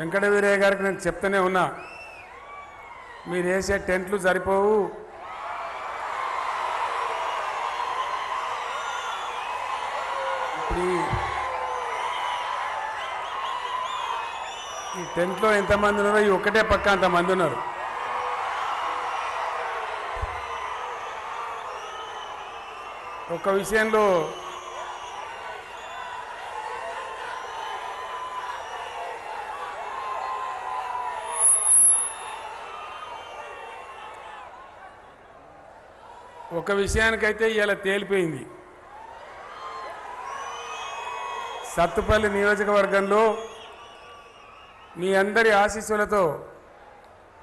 వెంకటవీరయ్య గారికి నేను చెప్తూనే ఉన్నా మీరు వేసే టెంట్లు సరిపోవు. ఇప్పుడు ఈ- ఈ టెంట్లో ఎంతమంది ఉన్నారో ఈ ఒక్కటే పక్క అంతమంది ఉన్నారు. ఒక విషయంలో ఒక విషయానికైతే ఇలా తేలిపోయింది. సత్తుపల్లి నియోజకవర్గంలో మీ అందరి ఆశీస్సులతో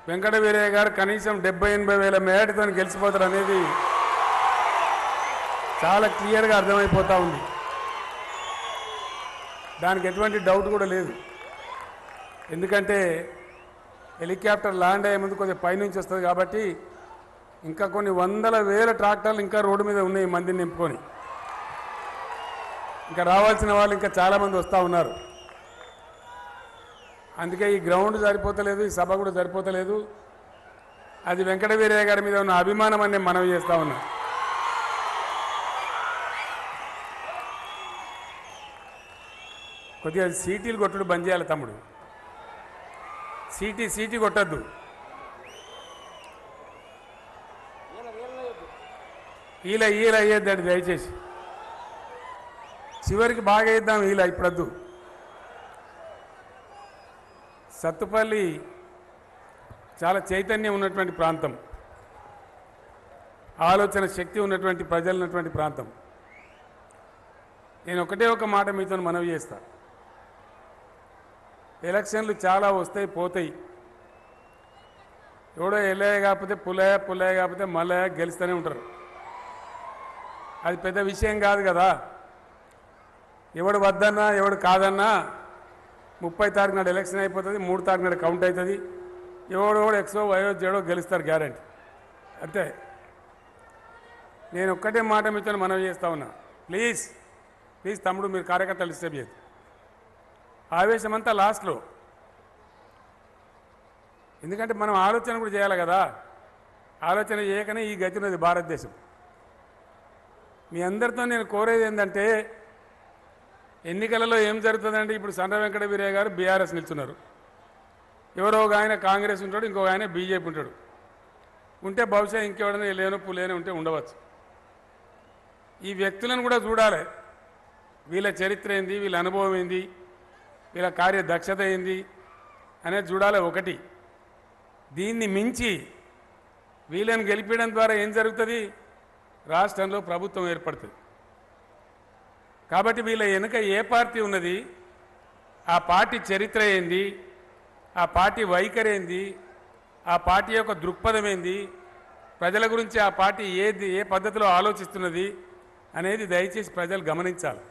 వెంకట వీరయ్య గారు కనీసం డెబ్బై ఎనభై వేల మేటతో గెలిచిపోతారు అనేది చాలా క్లియర్గా అర్థమైపోతూ ఉంది. దానికి ఎటువంటి డౌట్ కూడా లేదు. ఎందుకంటే హెలికాప్టర్ ల్యాండ్ అయ్యే ముందు కొంచెం పైనుంచి వస్తుంది కాబట్టి ఇంకా కొన్ని వందల వేల ట్రాక్టర్లు ఇంకా రోడ్డు మీద ఉన్నాయి మందిని నింపుకొని. ఇంకా రావాల్సిన వాళ్ళు ఇంకా చాలామంది వస్తూ ఉన్నారు. అందుకే ఈ గ్రౌండ్ సరిపోతలేదు ఈ సభ కూడా సరిపోతలేదు. అది వెంకటవీరయ్య గారి మీద ఉన్న అభిమానం అని మనవి చేస్తా ఉన్నా. కొద్దిగా సీటీలు కొట్టుడు బంద్ చేయాలి తమ్ముడు. సీటీ సీటీ కొట్టద్దు. ఈల ఈల అయ్యేద్దండి దయచేసి. చివరికి బాగా వేద్దాం ఈల ఇప్పుడద్దు సత్తుపల్లి చాలా చైతన్యం ఉన్నటువంటి ప్రాంతం. ఆలోచన శక్తి ఉన్నటువంటి ప్రజలు ఉన్నటువంటి ప్రాంతం. నేను ఒకటే ఒక మాట మీతో మనవి చేస్తా. ఎలక్షన్లు చాలా వస్తాయి పోతాయి. ఎవడో ఎల్లయ్య కాకపోతే పులయ పుల్లయ్య కాకపోతే మల్లయ్య గెలుస్తూనే ఉంటారు. అది పెద్ద విషయం కాదు కదా. ఎవడు వద్దన్నా ఎవడు కాదన్నా ముప్పై తారీఖు నాడు ఎలక్షన్ అయిపోతుంది మూడు తారీఖు నాడు కౌంట్ అవుతుంది ఎవడు ఎక్సో వయో జేడో గెలుస్తారు గ్యారంటీ. అంతే. నేను ఒక్కటే మాట మీతో మనవి చేస్తా ఉన్నా. ప్లీజ్ ప్లీజ్ తమ్ముడు మీరు కార్యకర్తలు డిస్టర్బ్ చేయదు ఆవేశం అంతా లాస్ట్లో. ఎందుకంటే మనం ఆలోచన కూడా చేయాలి కదా. ఆలోచన చేయకనే ఈ గతి ఉన్నది భారతదేశం. మీ అందరితో నేను కోరేది ఏంటంటే ఎన్నికలలో ఏం జరుగుతుందంటే ఇప్పుడు సన్న వెంకట వీరయ్య గారు బీఆర్ఎస్ నిల్చున్నారు. ఎవరో ఒక ఆయన కాంగ్రెస్ ఉంటాడు ఇంకొక ఆయన బీజేపీ ఉంటాడు. ఉంటే బహుశా ఇంకెవడైనా లేనో పులేని ఉంటే ఉండవచ్చు. ఈ వ్యక్తులను కూడా చూడాలి. వీళ్ళ చరిత్ర ఏంది వీళ్ళ అనుభవం ఏంది వీళ్ళ కార్యదక్షత ఏంది అనేది చూడాలి ఒకటి. దీన్ని మించి వీళ్ళని గెలిపించడం ద్వారా ఏం జరుగుతుంది? రాష్ట్రంలో ప్రభుత్వం ఏర్పడుతుంది. కాబట్టి వీళ్ళ వెనుక ఏ పార్టీ ఉన్నది ఆ పార్టీ చరిత్ర ఏంది ఆ పార్టీ వైఖరి ఏంది ఆ పార్టీ యొక్క దృక్పథం ఏంది ప్రజల గురించి ఆ పార్టీ ఏది ఏ పద్ధతిలో ఆలోచిస్తున్నది అనేది దయచేసి ప్రజలు గమనించాలి.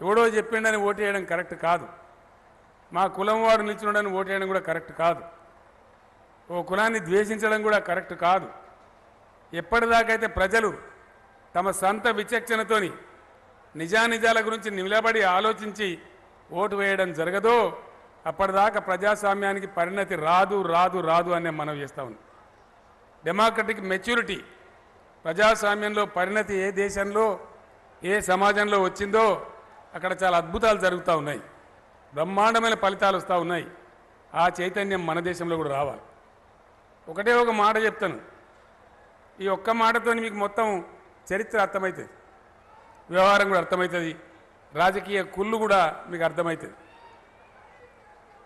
ఎవడో చెప్పిండని ఓటేయడం కరెక్ట్ కాదు. మా కులం వాడు నిలిచినడని ఓటు వేయడం కూడా కరెక్ట్ కాదు. ఓ కులాన్ని ద్వేషించడం కూడా కరెక్ట్ కాదు. ఎప్పటిదాకైతే ప్రజలు తమ సొంత విచక్షణతోని నిజానిజాల గురించి నిలబడి ఆలోచించి ఓటు వేయడం జరగదో అప్పటిదాకా ప్రజాస్వామ్యానికి పరిణతి రాదు రాదు రాదు అనే మనం చేస్తా ఉంది. డెమోక్రటిక్ మెచ్యూరిటీ ప్రజాస్వామ్యంలో పరిణతి ఏ దేశంలో ఏ సమాజంలో వచ్చిందో అక్కడ చాలా అద్భుతాలు జరుగుతూ ఉన్నాయి. బ్రహ్మాండమైన ఫలితాలు వస్తూ ఉన్నాయి. ఆ చైతన్యం మన దేశంలో కూడా రావాలి. ఒకటే ఒక మాట చెప్తాను. ఈ ఒక్క మాటతో మీకు మొత్తం చరిత్ర అర్థమవుతుంది వ్యవహారం కూడా అర్థమవుతుంది రాజకీయ కుళ్ళు కూడా మీకు అర్థమవుతుంది